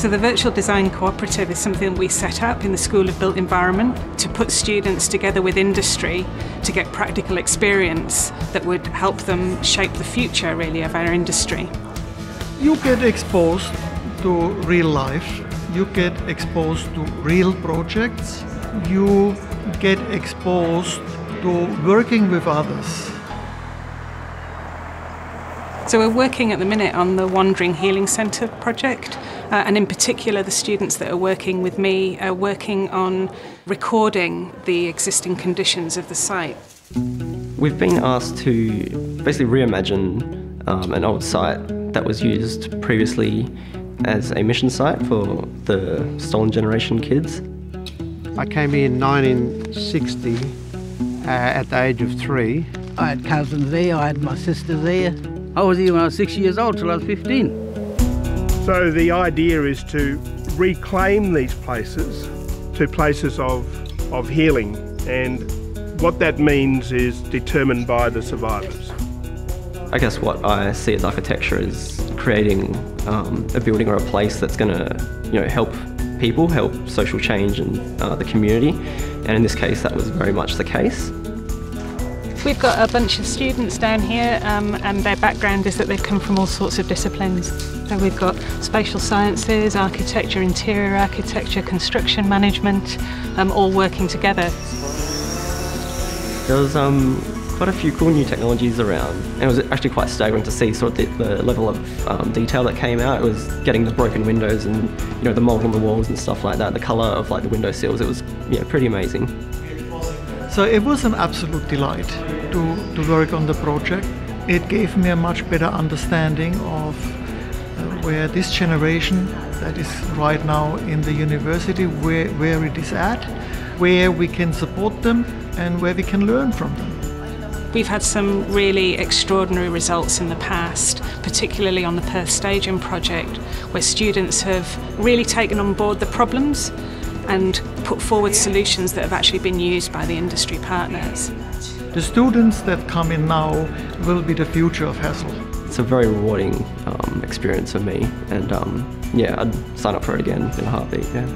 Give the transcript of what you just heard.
So the Virtual Design Cooperative is something we set up in the School of Built Environment to put students together with industry to get practical experience that would help them shape the future really of our industry. You get exposed to real life, you get exposed to real projects, you get exposed to working with others. So we're working at the minute on the Wandering Healing Centre project, uh, and in particular, the students that are working with me are working on recording the existing conditions of the site. We've been asked to basically reimagine um, an old site that was used previously as a mission site for the Stolen Generation kids. I came here in 1960 uh, at the age of three. I had cousins there, I had my sister there. I was here when I was six years old till I was 15. So the idea is to reclaim these places to places of, of healing and what that means is determined by the survivors. I guess what I see as architecture is creating um, a building or a place that's going to you know, help people, help social change and uh, the community. And in this case, that was very much the case. We've got a bunch of students down here um, and their background is that they've come from all sorts of disciplines. So we've got spatial sciences, architecture, interior architecture, construction management, um, all working together. There was um, quite a few cool new technologies around and it was actually quite staggering to see sort of the, the level of um, detail that came out. It was getting the broken windows and you know the mold on the walls and stuff like that, the colour of like the window sills, it was yeah, pretty amazing. So it was an absolute delight to, to work on the project. It gave me a much better understanding of uh, where this generation that is right now in the university, where, where it is at, where we can support them and where we can learn from them. We've had some really extraordinary results in the past, particularly on the Perth Stadium project, where students have really taken on board the problems and put forward solutions that have actually been used by the industry partners. The students that come in now will be the future of Hassell. It's a very rewarding um, experience for me and um, yeah, I'd sign up for it again in a heartbeat, yeah.